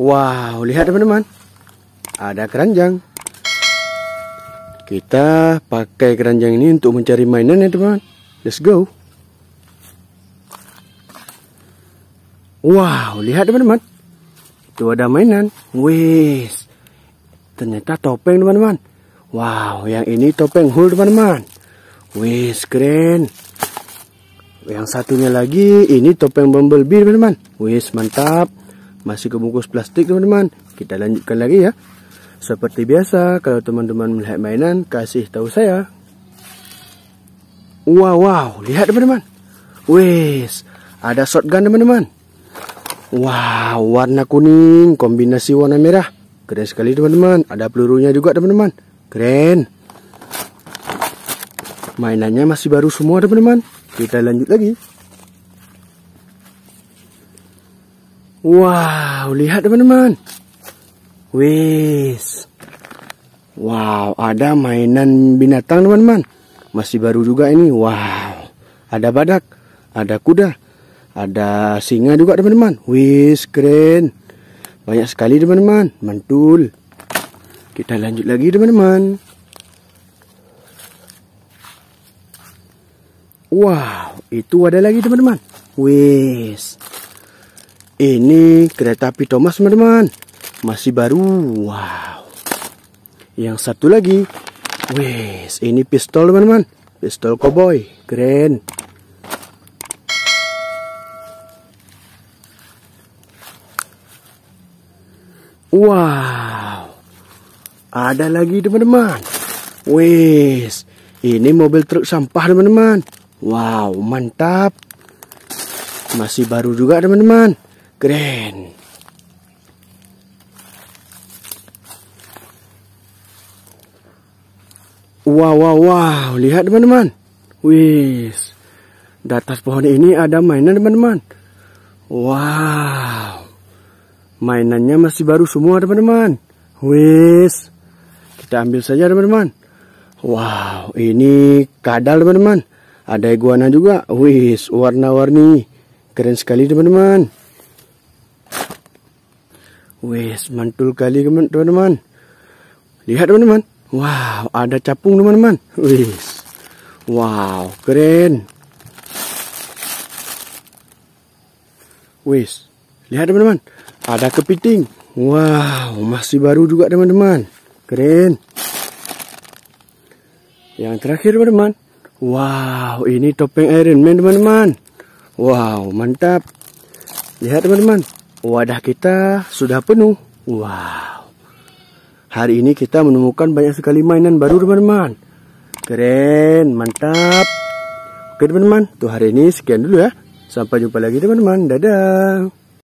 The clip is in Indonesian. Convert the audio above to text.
Wow, lihat teman-teman. Ada keranjang. Kita pakai keranjang ini untuk mencari mainan ya teman. Let's go. Wow, lihat teman-teman. Itu ada mainan. Wis. Ternyata topeng teman-teman. Wow, yang ini topeng hul teman-teman. Wis, keren. Yang satunya lagi ini topeng bumblebee teman-teman. Wis, mantap. Masih kebungkus plastik teman-teman. Kita lanjutkan lagi ya. Seperti biasa, kalau teman-teman melihat mainan, kasih tahu saya. Wow, wow, lihat teman-teman. Wis, ada shotgun teman-teman. Wow, warna kuning kombinasi warna merah. Keren sekali teman-teman. Ada pelurunya juga teman-teman. Keren. Mainannya masih baru semua teman-teman. Kita lanjut lagi. Wow, lihat teman-teman. Wis. Wow, ada mainan binatang teman-teman. Masih baru juga ini. Wow. Ada badak, ada kuda, ada singa juga teman-teman. Wis keren. Banyak sekali teman-teman. Mantul. Kita lanjut lagi teman-teman. Wow, itu ada lagi teman-teman. Wis. Ini kereta api Thomas teman-teman. Masih baru. Wow. Yang satu lagi. Wis, ini pistol teman-teman. Pistol cowboy. Keren. Wow. Ada lagi teman-teman. Wes. Ini mobil truk sampah teman-teman. Wow, mantap. Masih baru juga teman-teman. Keren. Wow, wow, wow. Lihat teman-teman. Wis. Di atas pohon ini ada mainan teman-teman. Wow. Mainannya masih baru semua teman-teman. Wis. Kita ambil saja teman-teman. Wow, ini kadal teman-teman. Ada iguana juga. Wis, warna-warni. Keren sekali teman-teman. Wis, mantul kali teman-teman. Lihat teman-teman. Wow, ada capung teman-teman. Wis. Wow, keren. Wis. Lihat teman-teman. Ada kepiting. Wow, masih baru juga teman-teman. Keren. Yang terakhir teman-teman. Wow, ini topeng Iron Man teman-teman. Wow, mantap. Lihat teman-teman. Wadah kita sudah penuh. Wow. Hari ini kita menemukan banyak sekali mainan baru teman-teman. Keren, mantap. Oke teman-teman, tuh hari ini sekian dulu ya. Sampai jumpa lagi teman-teman. Dadah.